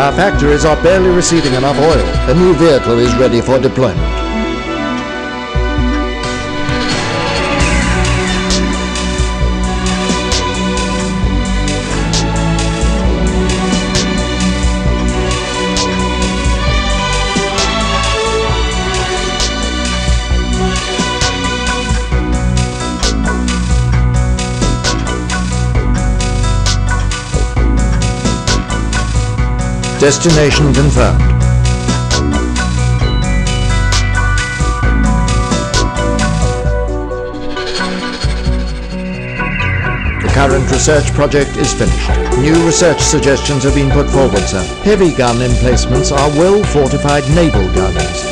Our factories are barely receiving enough oil. A new vehicle is ready for deployment. Destination confirmed. The current research project is finished. New research suggestions have been put forward, sir. Heavy gun emplacements are well-fortified naval guns.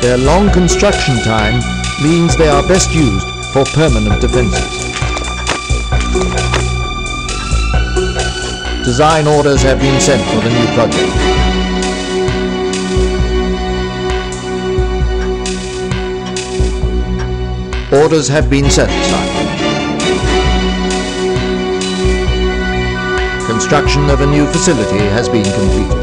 Their long construction time means they are best used for permanent defenses. Design orders have been sent for the new project. Orders have been sent, sir. Construction of a new facility has been completed.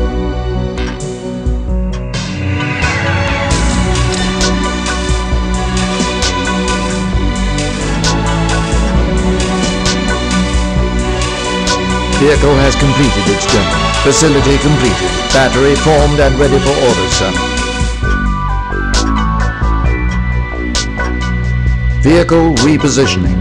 Vehicle has completed its journey. Facility completed. Battery formed and ready for orders, sir. Vehicle repositioning.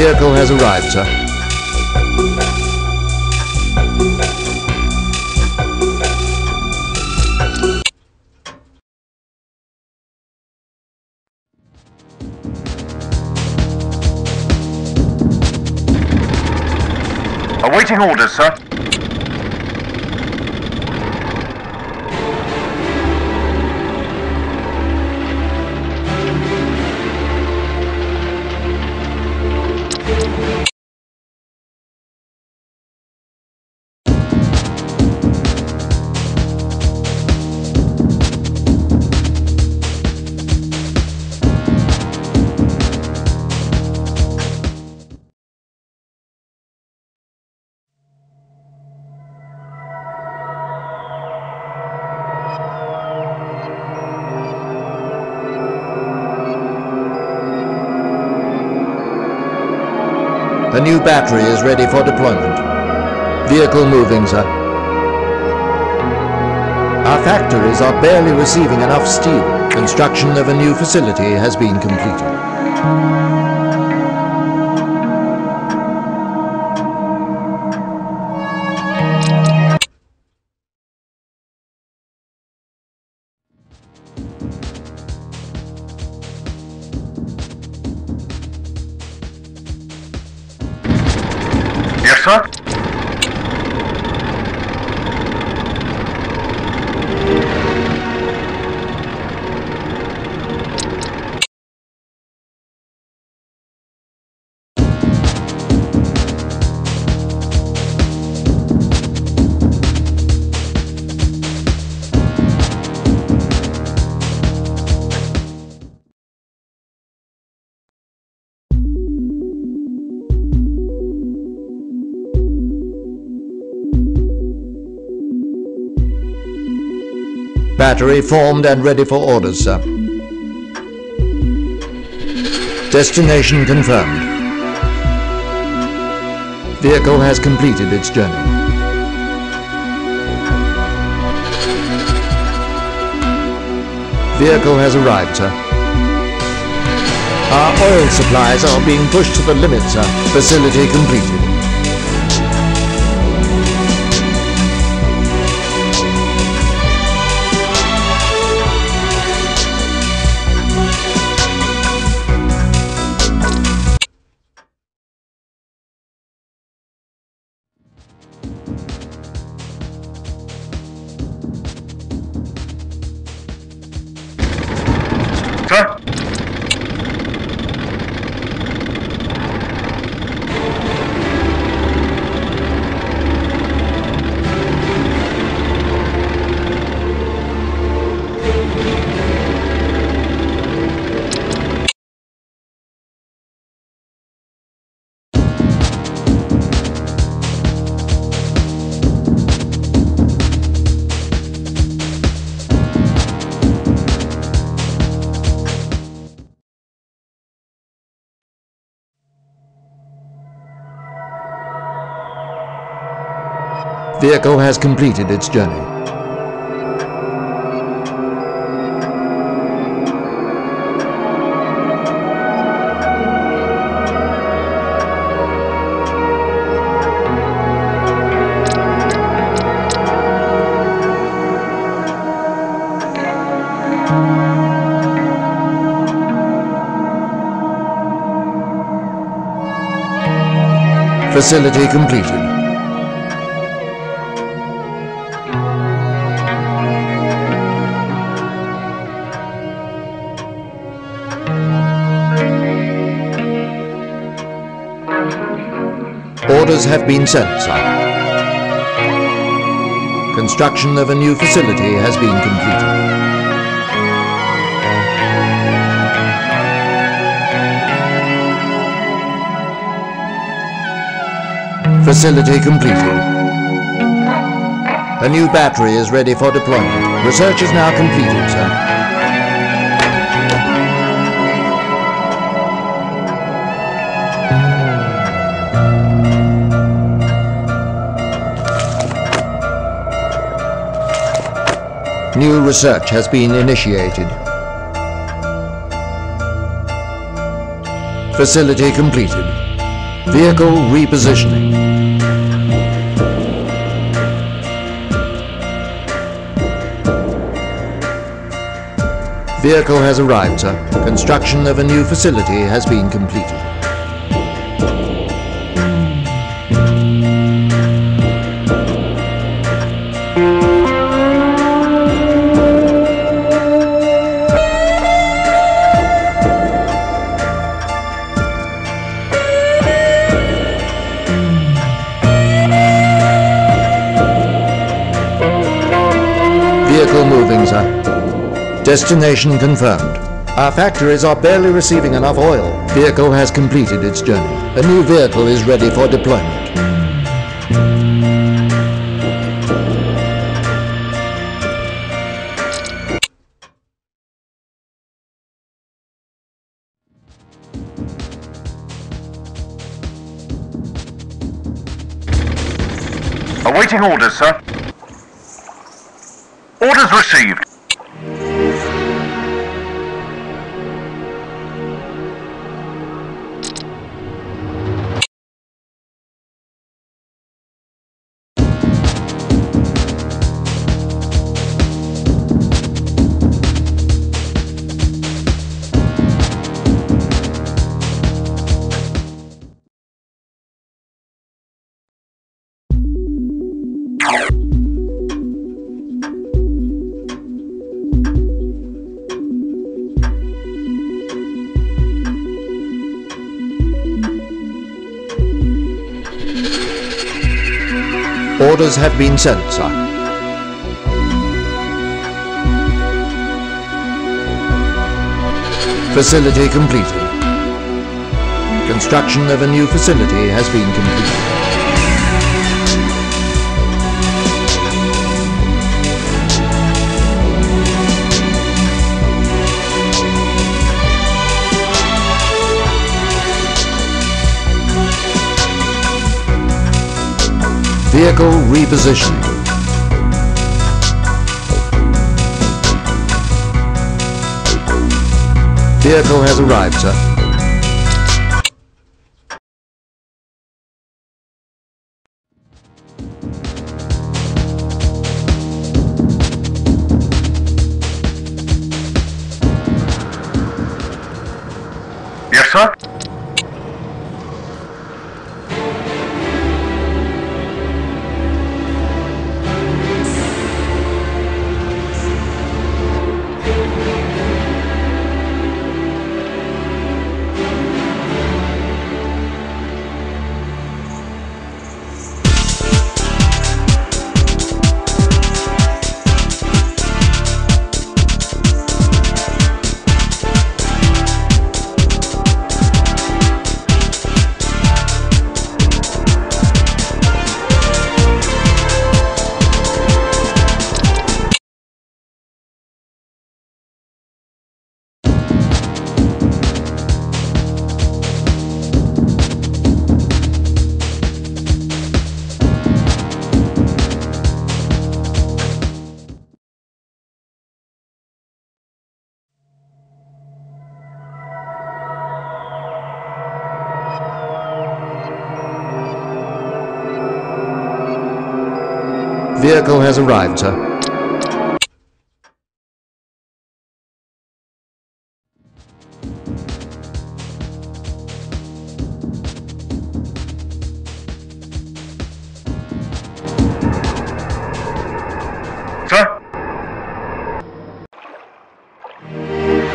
Vehicle has arrived, sir. Awaiting orders, sir. A new battery is ready for deployment. Vehicle moving, sir. Our factories are barely receiving enough steel. Construction of a new facility has been completed. Battery formed and ready for orders, sir. Destination confirmed. Vehicle has completed its journey. Vehicle has arrived, sir. Our oil supplies are being pushed to the limit, sir. Facility completed. Vehicle has completed its journey. Facility completed. Orders have been sent, sir. Construction of a new facility has been completed. Facility completed. A new battery is ready for deployment. Research is now completed, sir. New research has been initiated. Facility completed. Vehicle repositioning. Vehicle has arrived, sir. Construction of a new facility has been completed. Destination confirmed. Our factories are barely receiving enough oil. Vehicle has completed its journey. A new vehicle is ready for deployment. Awaiting orders, sir. Orders received. Orders have been sent, sir. Facility completed. Construction of a new facility has been completed. Vehicle repositioning. Vehicle has arrived, sir. Yes, sir? Vehicle has arrived, sir. Sir?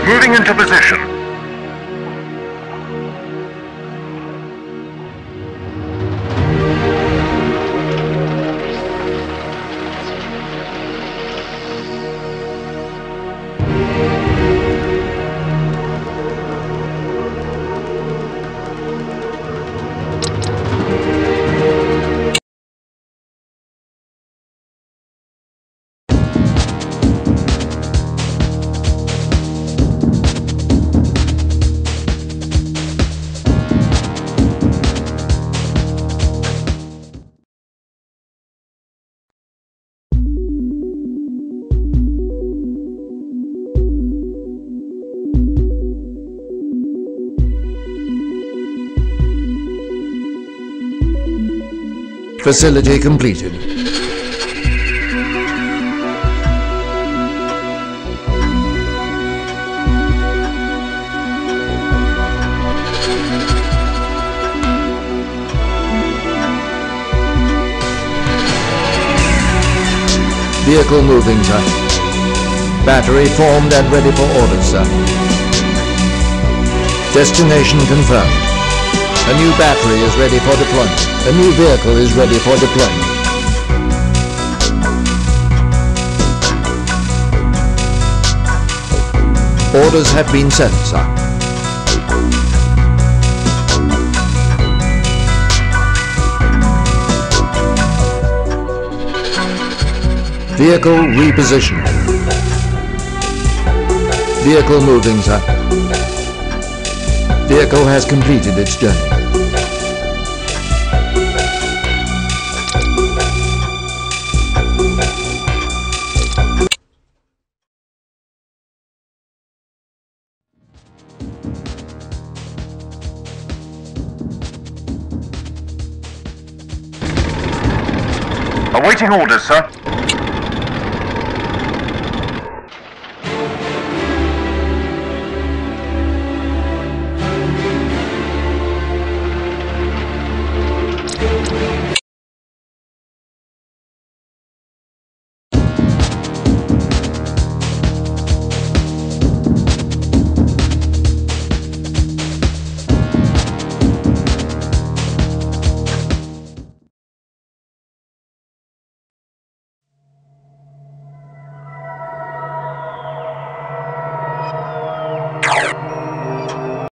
Moving into position. Facility completed. Vehicle moving, sir. Battery formed and ready for order, sir. Destination confirmed. A new battery is ready for deployment. A new vehicle is ready for deployment. Orders have been sent, sir. Vehicle repositioned. Vehicle moving, sir. Vehicle has completed its journey. Awaiting orders, sir.